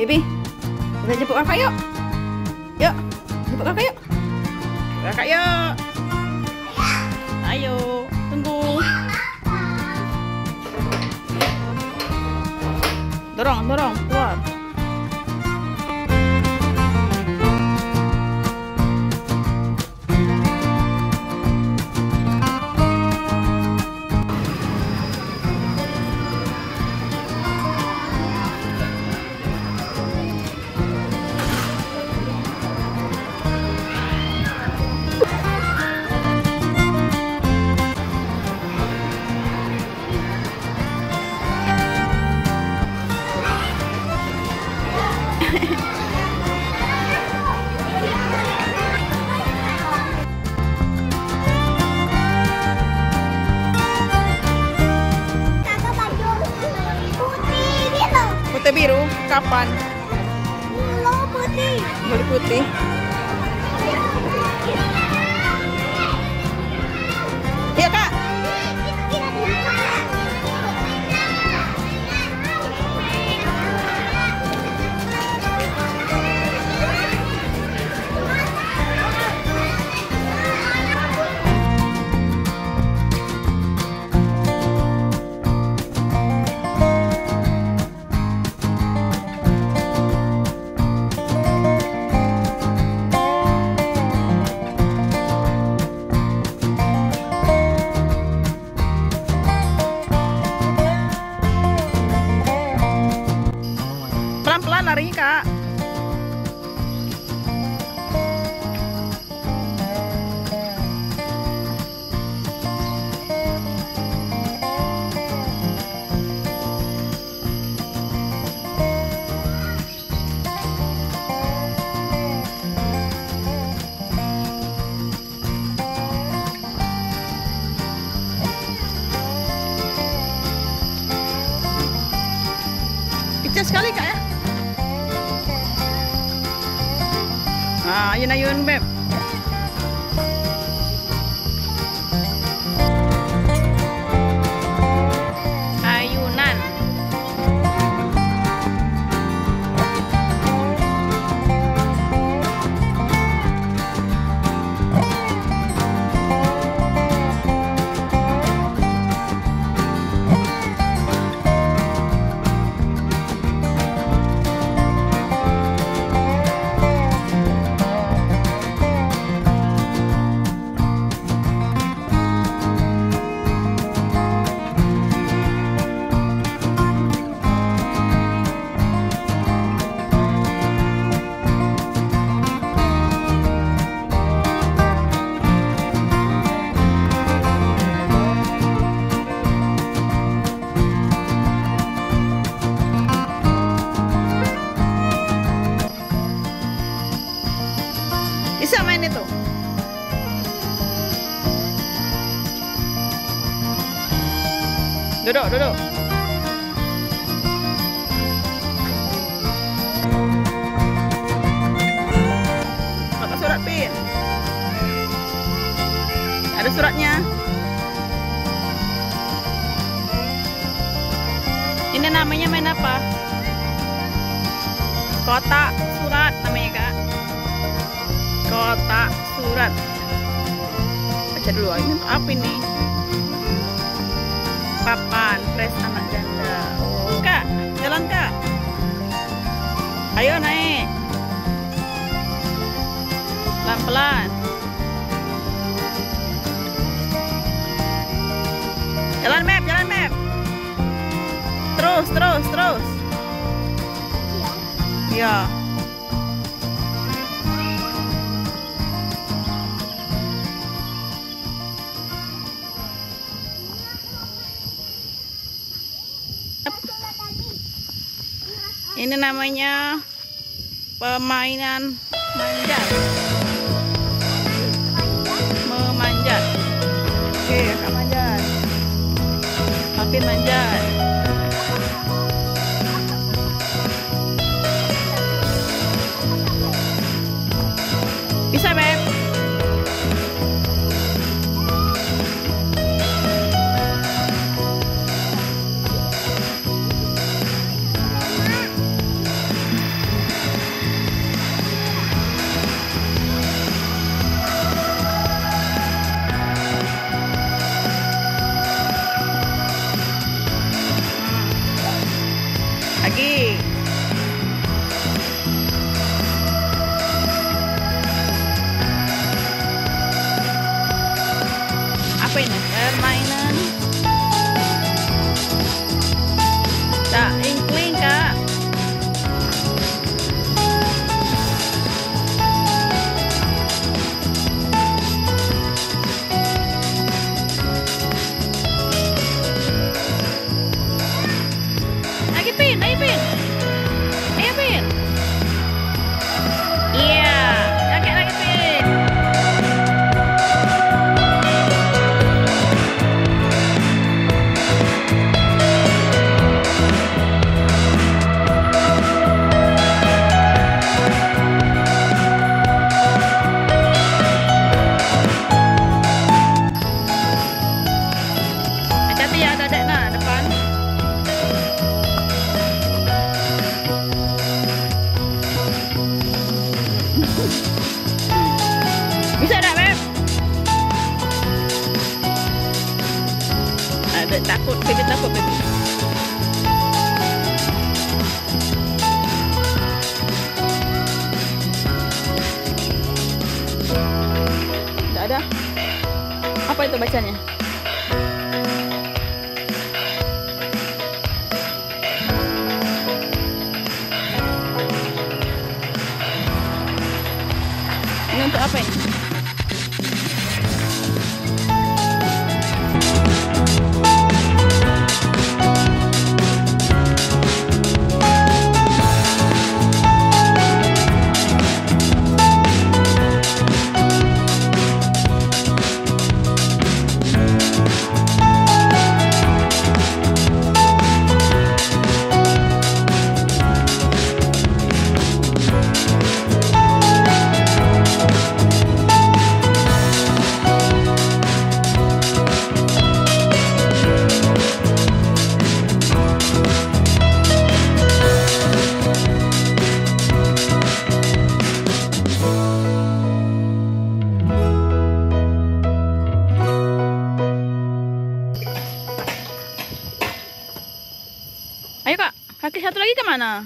Bibi, kita jemput kakak yuk. Yuk, jemput kakak yuk. Kakak yuk. Ayo, tunggu. Dorong, dorong, Putih biru, kapan? Lo putih. Beli putih. Pelan-pelan อยู่นะยืนแบบ Bisa main itu? Duduk, duduk. Pakai surat pin. Ada suratnya. Ini namanya main apa? Kotak surat namanya kak kotak surat. Baca dulu ini untuk apa ini? Papan pres anak janda. Oh kak jalan kak. Ayo naik. Pelan pelan jalan map jalan map. Terus terus terus. Ya Ini namanya permainan manjat. Memanjat. Oke, kakak manjat. Maafin manjat. Bisa, Beb? Bacanya? Kakek satu lagi ke mana?